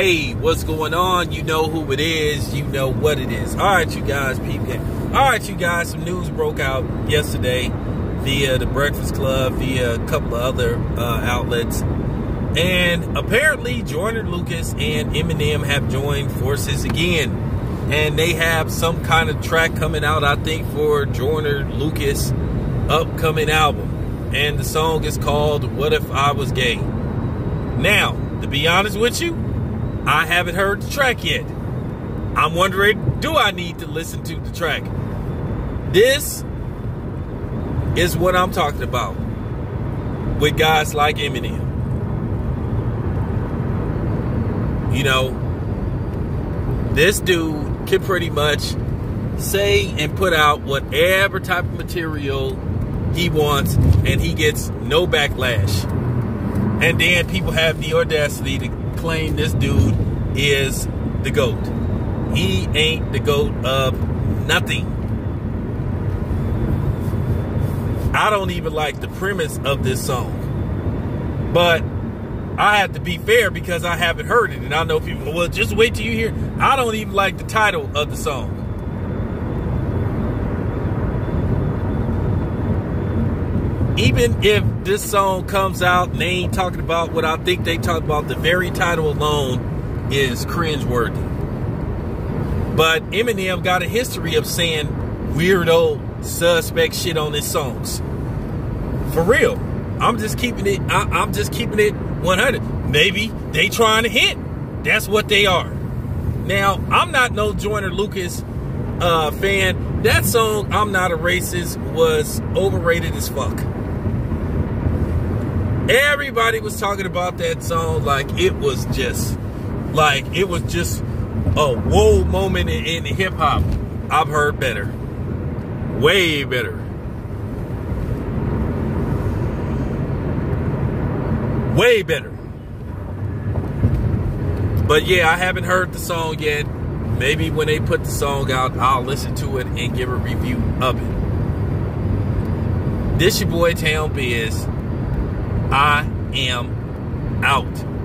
Hey, what's going on? You know who it is. You know what it is. All right, you guys, people. All right, you guys. Some news broke out yesterday via the Breakfast Club, via a couple of other uh, outlets, and apparently Joyner Lucas and Eminem have joined forces again, and they have some kind of track coming out. I think for Joyner Lucas' upcoming album, and the song is called "What If I Was Gay." Now, to be honest with you. I haven't heard the track yet. I'm wondering, do I need to listen to the track? This is what I'm talking about with guys like Eminem. You know, this dude can pretty much say and put out whatever type of material he wants, and he gets no backlash. And then people have the audacity to claim this dude is the GOAT. He ain't the GOAT of nothing. I don't even like the premise of this song. But I have to be fair because I haven't heard it. And I know people, well, just wait till you hear. I don't even like the title of the song. Even if this song comes out and they ain't talking about what I think they talk about, the very title alone is cringeworthy. But Eminem got a history of saying weirdo, suspect shit on his songs. For real. I'm just keeping it, I, am just keeping it 100. Maybe they trying to hit. That's what they are. Now, I'm not no Joyner Lucas uh, fan. That song, I'm Not a Racist, was overrated as fuck. Everybody was talking about that song like it was just like it was just a whoa moment in, in hip hop. I've heard better. Way better. Way better. But yeah, I haven't heard the song yet. Maybe when they put the song out, I'll listen to it and give a review of it. This your boy Town Biz. I am out.